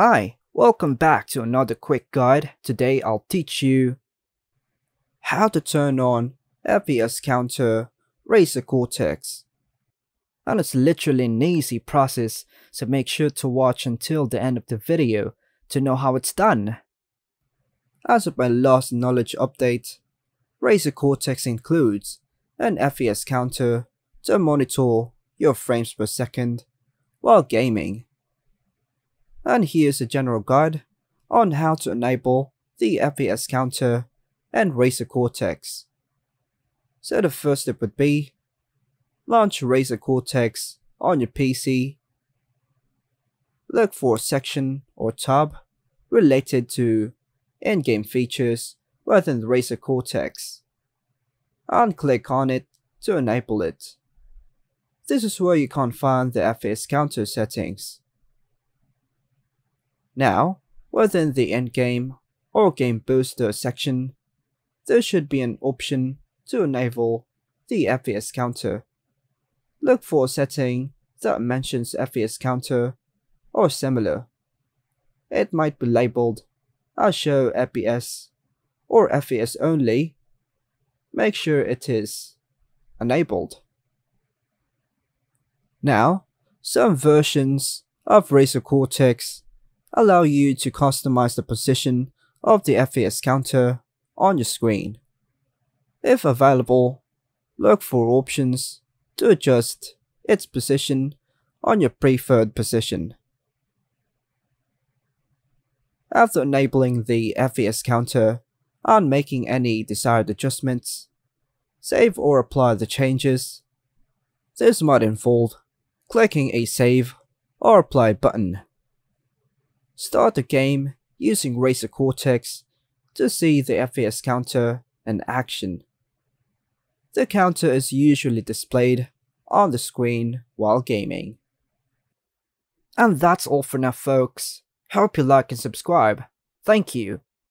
Hi, welcome back to another quick guide. Today I'll teach you how to turn on FPS counter Razer Cortex. And it's literally an easy process, so make sure to watch until the end of the video to know how it's done. As of my last knowledge update, Razer Cortex includes an FPS counter to monitor your frames per second while gaming. And here's a general guide on how to enable the FPS counter and Razer Cortex. So the first step would be launch Razer Cortex on your PC. Look for a section or tab related to in-game features within the Razer Cortex and click on it to enable it. This is where you can find the FPS counter settings. Now, within the in-game or game booster section, there should be an option to enable the FPS counter. Look for a setting that mentions FPS counter or similar. It might be labeled as show FPS or FPS only. Make sure it is enabled. Now, some versions of Razer Cortex allow you to customize the position of the FPS counter on your screen. If available, look for options to adjust its position on your preferred position. After enabling the FPS counter and making any desired adjustments, save or apply the changes. This might involve clicking a save or apply button. Start the game using Razer Cortex to see the FPS counter in action. The counter is usually displayed on the screen while gaming. And that's all for now folks. Hope you like and subscribe. Thank you.